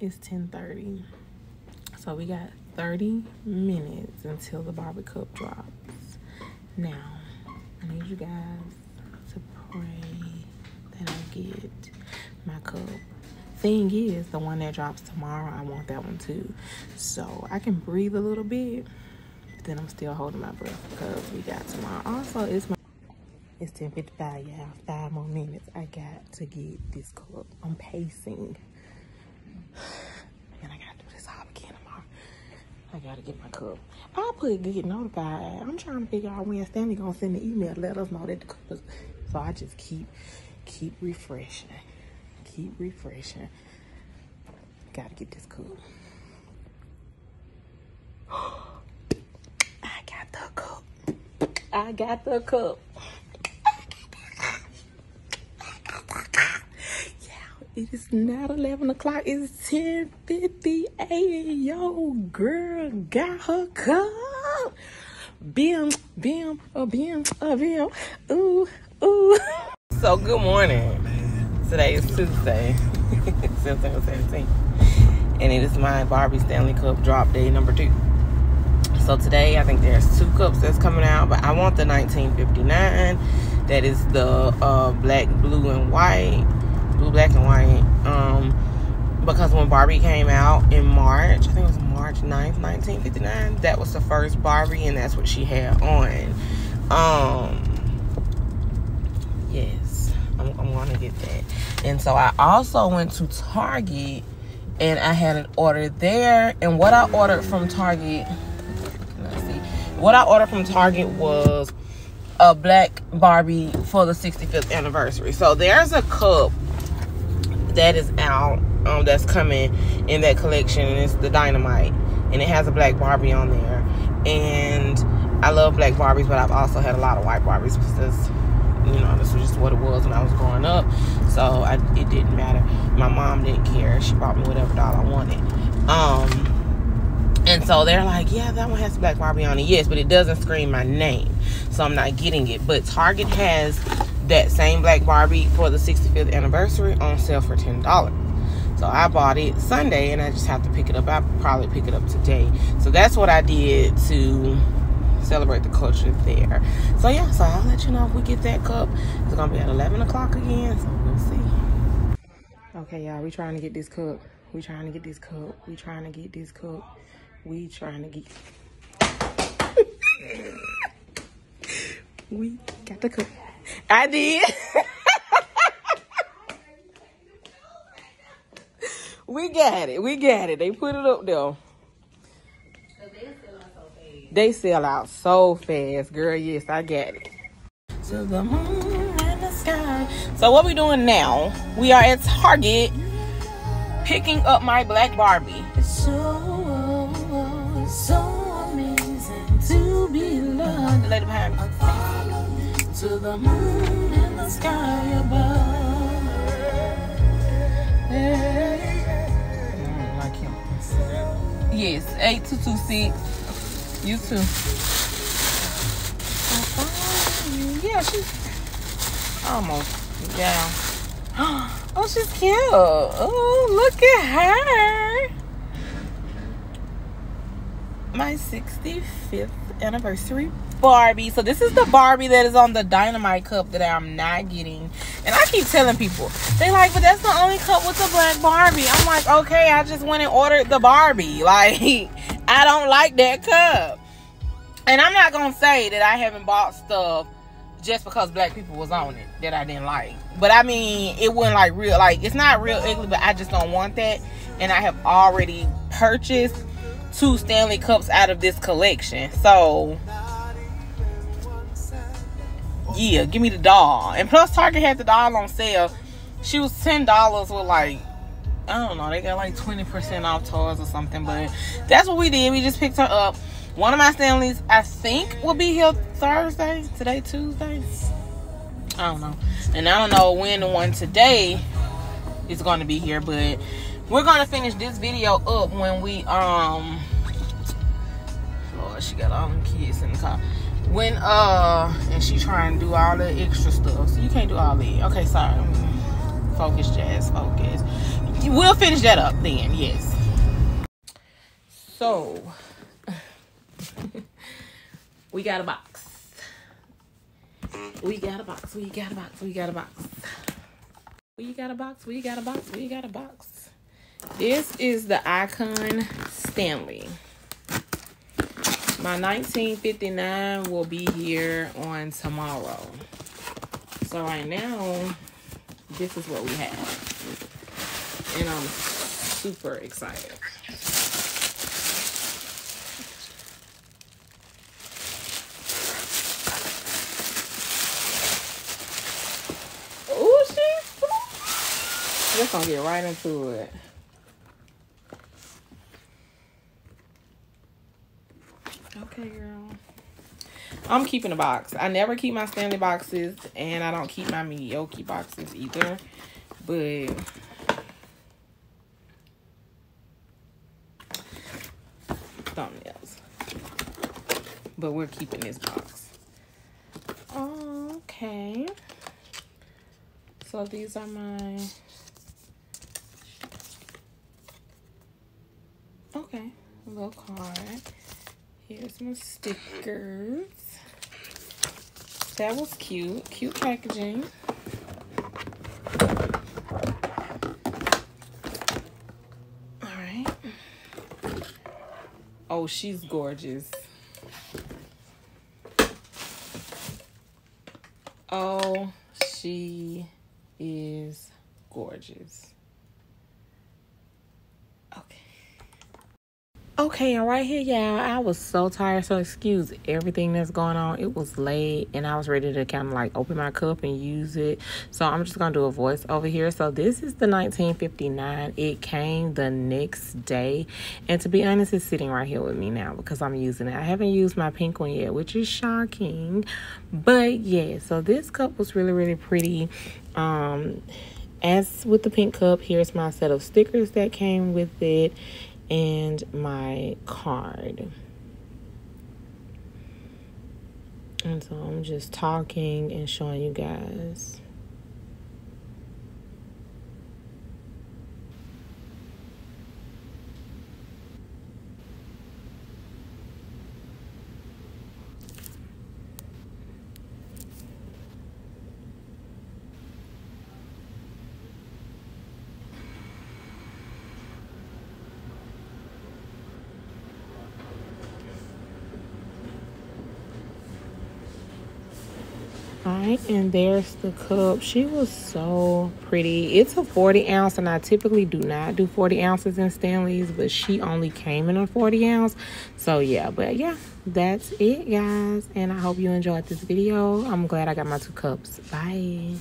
It's 10:30. So we got 30 minutes until the Barbie cup drops. Now, I need you guys to pray that I get my cup. Thing is, the one that drops tomorrow, I want that one too. So I can breathe a little bit, but then I'm still holding my breath because we got tomorrow. Also, it's my it's 10:55, y'all. Five more minutes. I got to get this cup. I'm pacing. And I gotta do this all again tomorrow. I gotta get my cup. I'll put get notified. I'm trying to figure out when Stanley gonna send the email to let us know that the cup is. So I just keep keep refreshing. Keep refreshing. Gotta get this cup. I got the cup. I got the cup. Yeah, it is not 11 o'clock. It's 10.58. Yo, girl got her cup. Bim, bim, a bim, a bim. Ooh, ooh. So, good morning. Today is Tuesday, September 17th. And it is my Barbie Stanley Cup drop day number two. So, today I think there's two cups that's coming out, but I want the 1959. That is the uh, black, blue, and white blue, black, and white. Um, because when Barbie came out in March, I think it was March 9th, 1959, that was the first Barbie, and that's what she had on. Um, yes, I'm, I'm to get that. And so I also went to Target, and I had an order there. And what I ordered from Target, what I ordered from Target was a black Barbie for the 65th anniversary. So there's a cup that is out um, that's coming in that collection and it's the dynamite and it has a black barbie on there. And i love black barbies but i've also had a lot of white barbies because you know this was just what it was when i was growing up. So I, it didn't matter. My mom didn't care. She bought me whatever doll i wanted. Um and so they're like yeah that one has black barbie on it. Yes but it doesn't scream my name so i'm not getting it. But target has that same black Barbie for the 65th anniversary on sale for $10. So I bought it Sunday and I just have to pick it up. I'll probably pick it up today. So that's what I did to celebrate the culture there. So yeah, so I'll let you know if we get that cup. It's gonna be at 11 o'clock again, so we'll see. Okay, y'all, we trying to get this cup. We trying to get this cup. We trying to get this cup. We trying to get. we got the cup. I did. we got it. We got it. They put it up there. They sell out so fast, girl. Yes, I got it. To the moon and the sky. So what we doing now? We are at Target picking up my black Barbie. It's so, so amazing to be loved. The lady behind me to the moon and the sky above. Hey. Yes, 8226. You too. Uh-uh. Yeah, she's almost. Yeah. Oh, she's cute. Oh, look at her. My 65th anniversary Barbie. So this is the Barbie that is on the Dynamite cup that I'm not getting. And I keep telling people, they like, but that's the only cup with the black Barbie. I'm like, okay, I just went and ordered the Barbie. Like, I don't like that cup. And I'm not gonna say that I haven't bought stuff just because black people was on it that I didn't like. But I mean, it wasn't like real, like it's not real ugly, but I just don't want that. And I have already purchased two Stanley cups out of this collection. So yeah, give me the doll. And plus, Target had the doll on sale. She was ten dollars with like I don't know, they got like twenty percent off toys or something. But that's what we did. We just picked her up. One of my Stanleys, I think, will be here Thursday. Today, Tuesday. I don't know, and I don't know when the one today is going to be here, but we're going to finish this video up when we um. Lord, she got all them kids in the car when uh and she trying to do all the extra stuff so you can't do all that okay sorry focus Jasz focus we'll finish that up then. Yes. So we got a box. We got a box. We got a box. We got a box. We got a box. We got a box. We got a box. This is the Icon Stanley. My 1959 will be here on tomorrow. So right now, this is what we have. And I'm super excited. Oh, she's Let's gonna get right into it. Okay, girl. I'm keeping a box. I never keep my Stanley boxes, and I don't keep my Meoky boxes either. But thumbnails. But we're keeping this box. Okay. So these are my okay little card. Here's my stickers. That was cute. Cute packaging. Alright. Oh, she's gorgeous. Oh, she is gorgeous. Okay, and right here, y'all, I was so tired, so excuse everything that's going on. It was late, and I was ready to kind of like open my cup and use it. So I'm just gonna do a voice over here. So this is the 1959. It came the next day, and to be honest, it's sitting right here with me now because I'm using it. I haven't used my pink one yet, which is shocking. But yeah, so this cup was really, really pretty. Um, as with the pink cup, here's my set of stickers that came with it and my card. And so I'm just talking and showing you guys. Right and there's the cup. She was so pretty. It's a 40 ounce and i typically do not do 40 ounces in stanleys but she only came in a 40 ounce. So yeah but yeah that's it guys and i hope you enjoyed this video. I'm glad i got my two cups. Bye